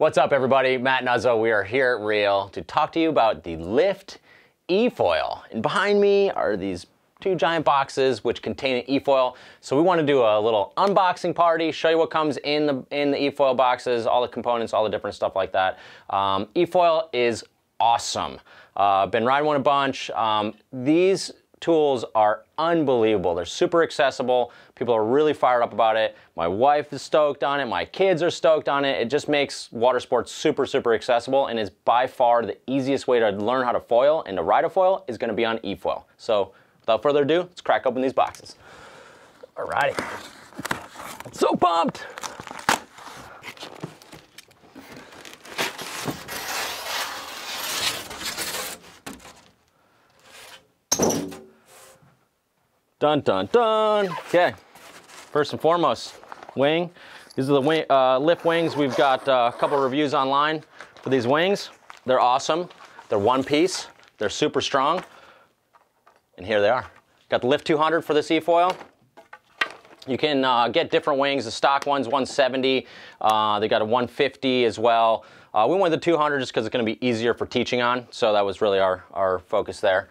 What's up everybody? Matt Nuzzo. We are here at Real to talk to you about the Lift e-foil. And behind me are these two giant boxes which contain an e-foil. So we want to do a little unboxing party, show you what comes in the in the e-foil boxes, all the components, all the different stuff like that. Um, e-foil is awesome. Uh, been riding one a bunch. Um, these tools are unbelievable. They're super accessible. People are really fired up about it. My wife is stoked on it. My kids are stoked on it. It just makes water sports super, super accessible and is by far the easiest way to learn how to foil and to ride a foil is gonna be on eFoil. So without further ado, let's crack open these boxes. Alrighty. I'm so pumped. Dun, dun, dun. Okay, first and foremost, wing. These are the wing, uh, lift wings. We've got uh, a couple reviews online for these wings. They're awesome. They're one piece. They're super strong. And here they are. Got the Lift 200 for this e-foil. You can uh, get different wings. The stock one's 170. Uh, they got a 150 as well. Uh, we went the 200 just because it's going to be easier for teaching on. So that was really our, our focus there.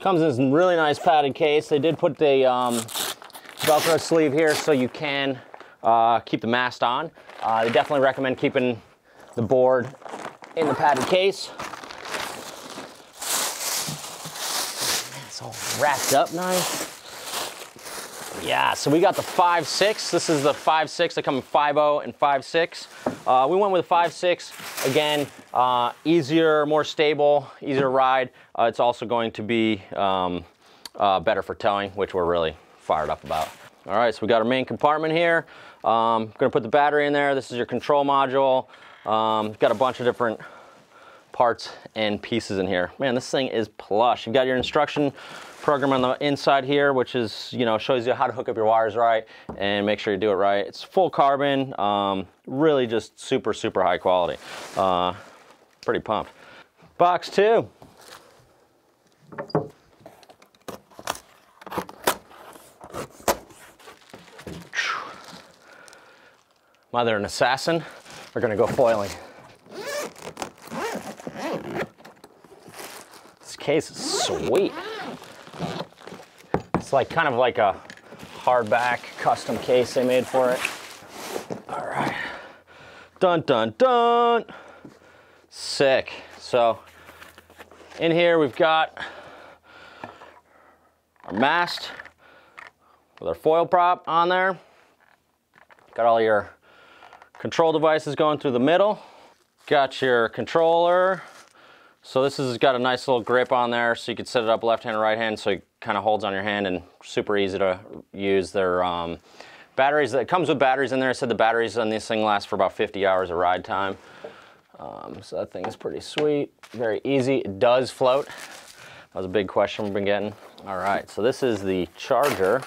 Comes in this really nice padded case. They did put the um, Velcro sleeve here so you can uh, keep the mast on. Uh, they definitely recommend keeping the board in the padded case. It's all wrapped up nice. Yeah, so we got the 5.6. This is the 5.6. They come in 5.0 and 5.6. Uh, we went with a 5.6. Again, uh, easier, more stable, easier to ride. Uh, it's also going to be um, uh, better for towing, which we're really fired up about. All right, so we got our main compartment here. Um, gonna put the battery in there. This is your control module. Um, got a bunch of different parts and pieces in here. Man, this thing is plush. You've got your instruction program on the inside here, which is, you know, shows you how to hook up your wires right and make sure you do it right. It's full carbon, um, really just super, super high quality. Uh, pretty pumped. Box two. Mother and assassin are gonna go foiling. Case is sweet. It's like kind of like a hardback custom case they made for it. All right. Dun, dun, dun. Sick. So in here we've got our mast with our foil prop on there. Got all your control devices going through the middle. Got your controller. So this has got a nice little grip on there so you can set it up left hand or right hand so it kind of holds on your hand and super easy to use. Their um, batteries, it comes with batteries in there. I said the batteries on this thing last for about 50 hours of ride time. Um, so that thing is pretty sweet, very easy. It does float. That was a big question we've been getting. All right, so this is the charger.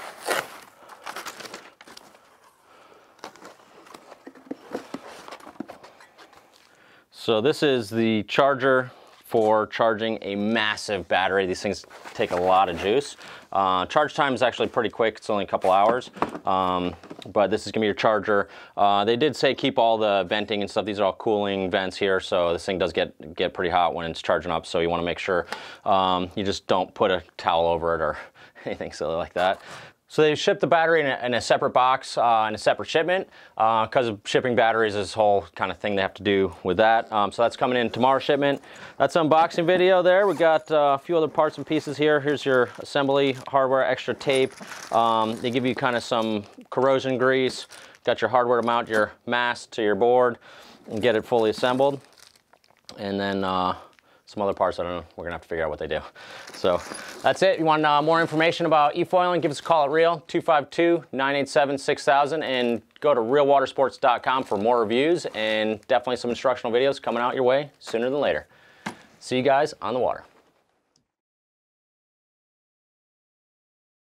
So this is the charger for charging a massive battery. These things take a lot of juice. Uh, charge time is actually pretty quick. It's only a couple hours. Um, but this is gonna be your charger. Uh, they did say keep all the venting and stuff. These are all cooling vents here, so this thing does get get pretty hot when it's charging up. So you want to make sure um, you just don't put a towel over it or anything silly like that. So they ship the battery in a, in a separate box, uh, in a separate shipment, because uh, of shipping batteries, is this whole kind of thing they have to do with that. Um, so that's coming in tomorrow shipment. That's unboxing video there. We got uh, a few other parts and pieces here. Here's your assembly hardware, extra tape. Um, they give you kind of some corrosion grease. Got your hardware to mount your mast to your board and get it fully assembled. And then uh, some other parts, I don't know, we're gonna have to figure out what they do. So that's it. You want uh, more information about e-foiling, give us a call at Real, 252-987-6000 and go to realwatersports.com for more reviews and definitely some instructional videos coming out your way sooner than later. See you guys on the water.